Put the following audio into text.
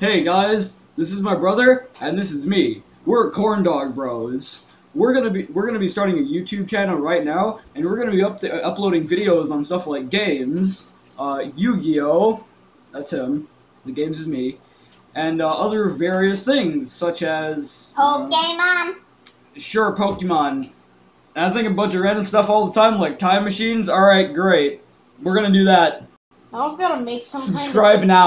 Hey guys, this is my brother, and this is me. We're Corn Dog Bros. We're gonna be we're gonna be starting a YouTube channel right now, and we're gonna be up uh, uploading videos on stuff like games, uh, Yu-Gi-Oh, that's him. The games is me, and uh, other various things such as uh, sure Pokemon. And I think a bunch of random stuff all the time, like time machines. All right, great. We're gonna do that. I've got to make some Subscribe now.